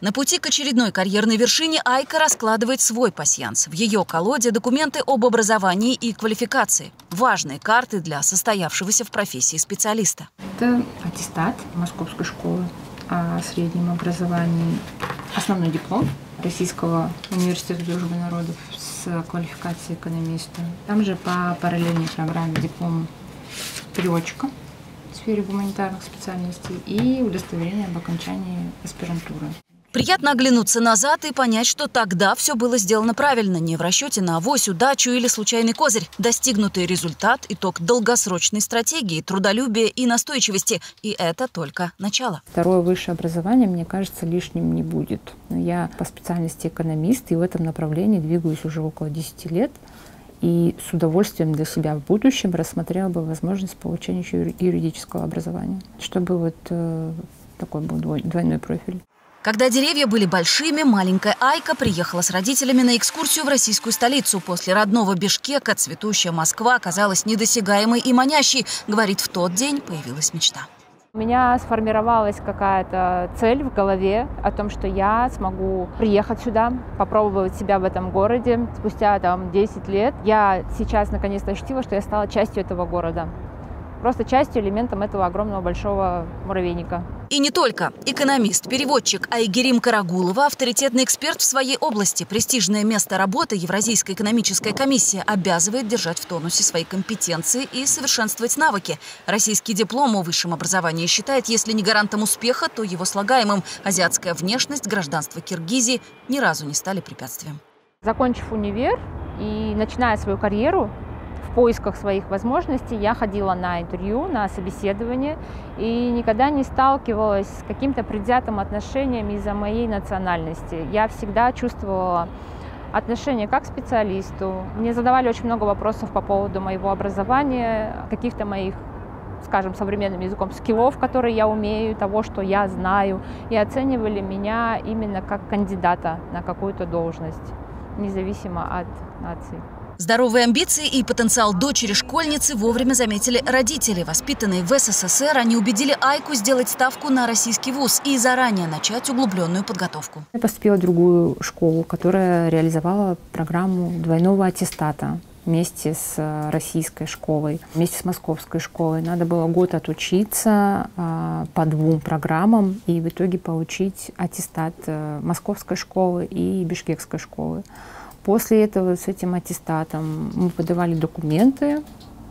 На пути к очередной карьерной вершине Айка раскладывает свой пасьянс. В ее колоде документы об образовании и квалификации. Важные карты для состоявшегося в профессии специалиста. Это аттестат Московской школы о среднем образовании, основной диплом Российского университета дружбы народов с квалификацией экономиста. Там же по параллельной программе диплом переводчика в сфере гуманитарных специальностей и удостоверение об окончании аспирантуры. Приятно оглянуться назад и понять, что тогда все было сделано правильно, не в расчете на авось, удачу или случайный козырь. Достигнутый результат – итог долгосрочной стратегии, трудолюбия и настойчивости. И это только начало. Второе высшее образование, мне кажется, лишним не будет. Я по специальности экономист и в этом направлении двигаюсь уже около 10 лет. И с удовольствием для себя в будущем рассмотрела бы возможность получения еще юридического образования, чтобы вот э, такой был двойной профиль. Когда деревья были большими, маленькая Айка приехала с родителями на экскурсию в российскую столицу. После родного Бишкека цветущая Москва оказалась недосягаемой и манящей. Говорит, в тот день появилась мечта. У меня сформировалась какая-то цель в голове о том, что я смогу приехать сюда, попробовать себя в этом городе. Спустя там 10 лет я сейчас наконец-то ощутила, что я стала частью этого города просто частью, элементом этого огромного большого муравейника. И не только. Экономист, переводчик Айгерим Карагулова – авторитетный эксперт в своей области. Престижное место работы Евразийская экономическая комиссия обязывает держать в тонусе свои компетенции и совершенствовать навыки. Российский диплом о высшем образовании считает, если не гарантом успеха, то его слагаемым. Азиатская внешность, гражданство Киргизии ни разу не стали препятствием. Закончив универ и начиная свою карьеру, в поисках своих возможностей я ходила на интервью, на собеседование и никогда не сталкивалась с каким-то предвзятым отношением из-за моей национальности. Я всегда чувствовала отношение как к специалисту. Мне задавали очень много вопросов по поводу моего образования, каких-то моих скажем, современным языком, скиллов, которые я умею, того, что я знаю, и оценивали меня именно как кандидата на какую-то должность, независимо от нации. Здоровые амбиции и потенциал дочери-школьницы вовремя заметили родители. Воспитанные в СССР, они убедили Айку сделать ставку на российский вуз и заранее начать углубленную подготовку. Я поступила в другую школу, которая реализовала программу двойного аттестата вместе с э, российской школой, вместе с московской школой. Надо было год отучиться э, по двум программам и в итоге получить аттестат э, московской школы и бишкекской школы. После этого с этим аттестатом мы подавали документы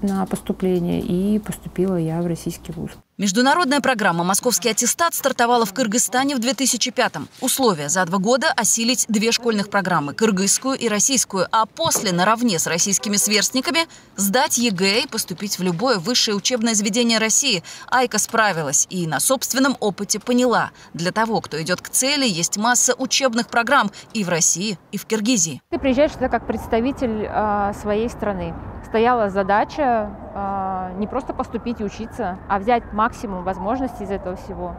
на поступление и поступила я в российский вуз. Международная программа «Московский аттестат» стартовала в Кыргызстане в 2005-м. Условия за два года осилить две школьных программы – кыргызскую и российскую, а после наравне с российскими сверстниками сдать ЕГЭ и поступить в любое высшее учебное заведение России. Айка справилась и на собственном опыте поняла – для того, кто идет к цели, есть масса учебных программ и в России, и в Киргизии. Ты приезжаешь сюда как представитель э, своей страны. Стояла задача э, не просто поступить и учиться, а взять максимум возможностей из этого всего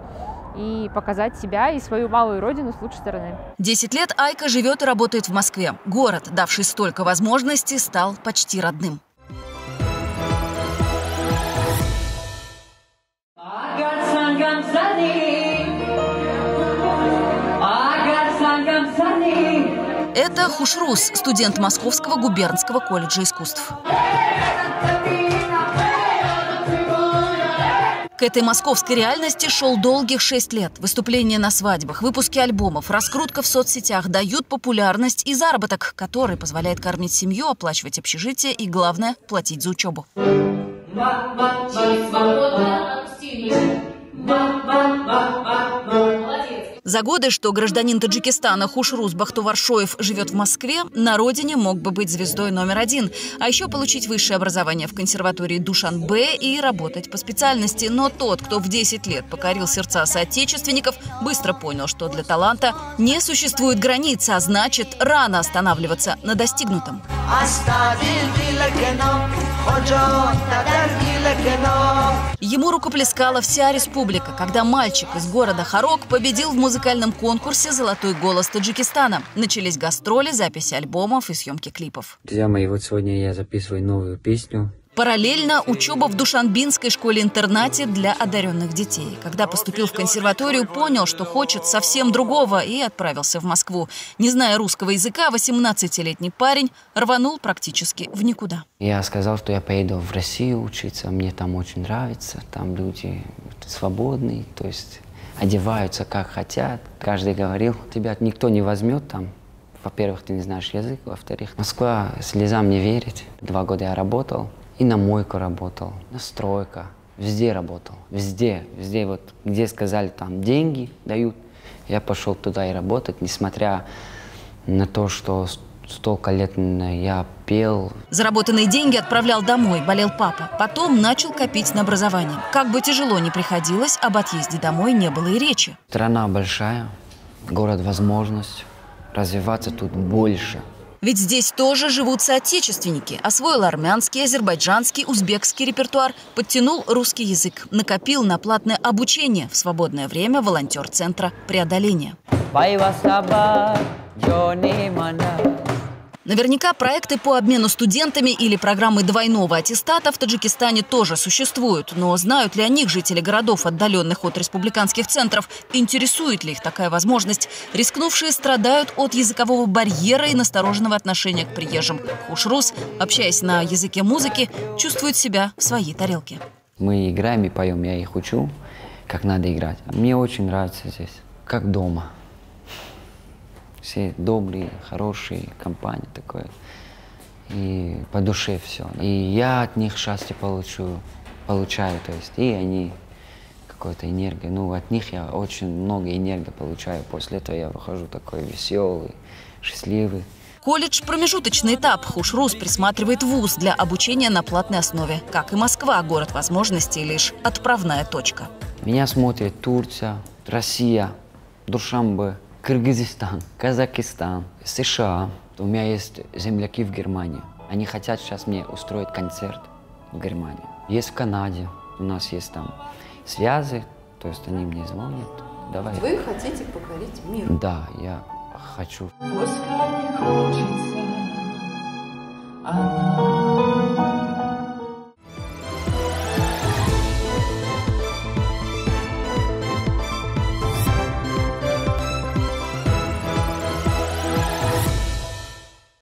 и показать себя и свою малую родину с лучшей стороны. Десять лет Айка живет и работает в Москве. Город, давший столько возможностей, стал почти родным. Это Хушрус, студент Московского губернского колледжа искусств. К этой московской реальности шел долгих шесть лет. Выступления на свадьбах, выпуски альбомов, раскрутка в соцсетях дают популярность и заработок, который позволяет кормить семью, оплачивать общежитие и, главное, платить за учебу. Мама, за годы, что гражданин Таджикистана Хушрус Бахтуваршоев живет в Москве, на родине мог бы быть звездой номер один, а еще получить высшее образование в консерватории Душанбе и работать по специальности. Но тот, кто в 10 лет покорил сердца соотечественников, быстро понял, что для таланта не существует границ, а значит, рано останавливаться на достигнутом. Ему рукоплескала вся республика, когда мальчик из города Харок победил в музыкальном конкурсе «Золотой голос Таджикистана». Начались гастроли, записи альбомов и съемки клипов. Друзья мои, вот сегодня я записываю новую песню Параллельно учеба в Душанбинской школе-интернате для одаренных детей. Когда поступил в консерваторию, понял, что хочет совсем другого и отправился в Москву. Не зная русского языка, 18-летний парень рванул практически в никуда. Я сказал, что я поеду в Россию учиться, мне там очень нравится, там люди свободные, то есть одеваются как хотят. Каждый говорил, тебя никто не возьмет там, во-первых, ты не знаешь язык, во-вторых, Москва слезам не верит. Два года я работал, и на мойку работал, на стройка, везде работал, везде, везде, вот где сказали, там деньги дают, я пошел туда и работать, несмотря на то, что столько лет я пел. Заработанные деньги отправлял домой, болел папа. Потом начал копить на образование. Как бы тяжело ни приходилось, об отъезде домой не было и речи. Страна большая, город возможность, развиваться тут больше. Ведь здесь тоже живут соотечественники. Освоил армянский, азербайджанский, узбекский репертуар, подтянул русский язык, накопил на платное обучение. В свободное время волонтер Центра преодоления. Наверняка проекты по обмену студентами или программы двойного аттестата в Таджикистане тоже существуют. Но знают ли о них жители городов, отдаленных от республиканских центров? Интересует ли их такая возможность? Рискнувшие страдают от языкового барьера и настороженного отношения к приезжим. Хушрус, общаясь на языке музыки, чувствует себя в своей тарелке. Мы играем и поем, я их учу, как надо играть. Мне очень нравится здесь, как дома все добрые, хорошие, компания такое. И по душе все. И я от них счастье получу, получаю, то есть, и они какой-то энергию. Ну, от них я очень много энергии получаю. После этого я выхожу такой веселый, счастливый. Колледж – промежуточный этап. Хушрус присматривает вуз для обучения на платной основе. Как и Москва, город возможностей – лишь отправная точка. Меня смотрит Турция, Россия, Душамбе, Кыргызстан, Казахстан, США. У меня есть земляки в Германии. Они хотят сейчас мне устроить концерт в Германии. Есть в Канаде. У нас есть там связи, то есть они мне звонят. Давай. Вы хотите покорить мир? Да, я хочу. Пускай хочется,